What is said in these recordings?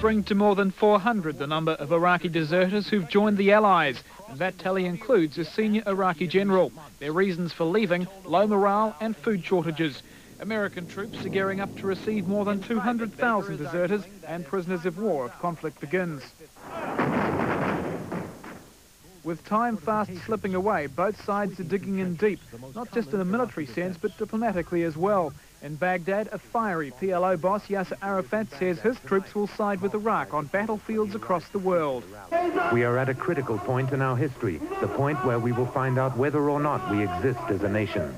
bring to more than 400 the number of Iraqi deserters who've joined the Allies. And that tally includes a senior Iraqi general. Their reasons for leaving, low morale and food shortages. American troops are gearing up to receive more than 200,000 deserters and prisoners of war if conflict begins. With time fast slipping away, both sides are digging in deep, not just in a military sense, but diplomatically as well. In Baghdad, a fiery PLO boss, Yasser Arafat, says his troops will side with Iraq on battlefields across the world. We are at a critical point in our history, the point where we will find out whether or not we exist as a nation.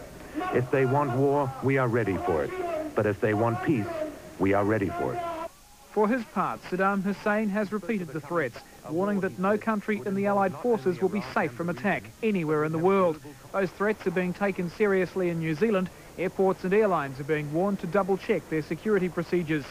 If they want war, we are ready for it. But if they want peace, we are ready for it. For his part, Saddam Hussein has repeated the threats, warning that no country in the Allied forces will be safe from attack anywhere in the world. Those threats are being taken seriously in New Zealand. Airports and airlines are being warned to double-check their security procedures.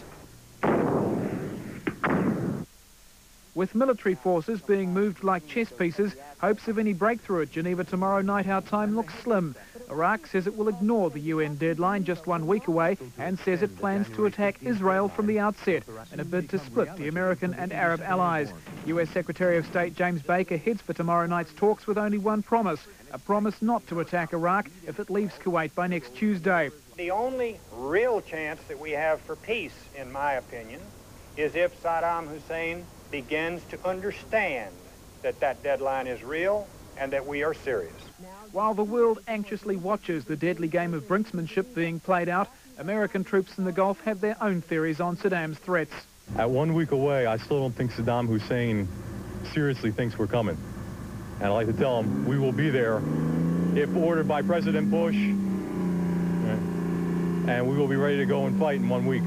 With military forces being moved like chess pieces, hopes of any breakthrough at Geneva tomorrow night our time looks slim. Iraq says it will ignore the UN deadline just one week away and says it plans to attack Israel from the outset in a bid to split the American and Arab allies. US Secretary of State James Baker heads for tomorrow night's talks with only one promise, a promise not to attack Iraq if it leaves Kuwait by next Tuesday. The only real chance that we have for peace, in my opinion, is if Saddam Hussein begins to understand that that deadline is real and that we are serious. While the world anxiously watches the deadly game of brinksmanship being played out, American troops in the Gulf have their own theories on Saddam's threats. At one week away, I still don't think Saddam Hussein seriously thinks we're coming. And I'd like to tell him we will be there if ordered by President Bush, and we will be ready to go and fight in one week.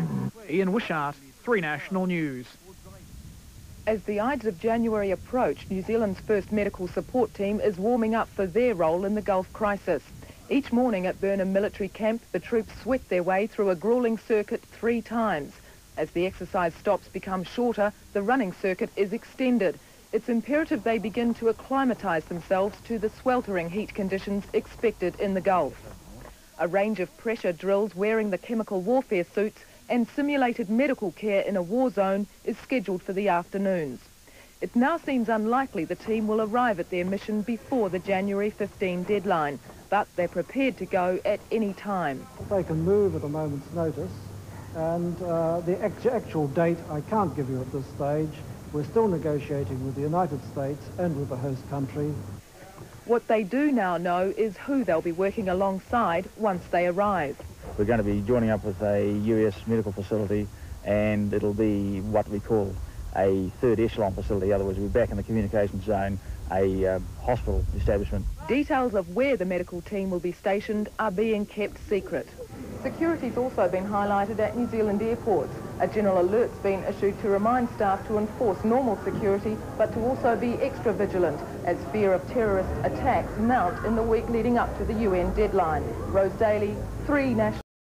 Ian Wishart, 3 National News. As the Ides of January approach, New Zealand's first medical support team is warming up for their role in the Gulf crisis. Each morning at Burnham Military Camp, the troops sweat their way through a grueling circuit three times. As the exercise stops become shorter, the running circuit is extended. It's imperative they begin to acclimatise themselves to the sweltering heat conditions expected in the Gulf. A range of pressure drills wearing the chemical warfare suits and simulated medical care in a war zone is scheduled for the afternoons. It now seems unlikely the team will arrive at their mission before the January 15 deadline, but they're prepared to go at any time. They can move at a moment's notice, and uh, the actual date I can't give you at this stage. We're still negotiating with the United States and with the host country. What they do now know is who they'll be working alongside once they arrive. We're going to be joining up with a US medical facility and it'll be what we call a third echelon facility. In other words, we're back in the communication zone, a uh, hospital establishment. Details of where the medical team will be stationed are being kept secret. Security's also been highlighted at New Zealand airports. A general alert's been issued to remind staff to enforce normal security, but to also be extra vigilant as fear of terrorist attacks mount in the week leading up to the UN deadline. Rose Daly, 3 National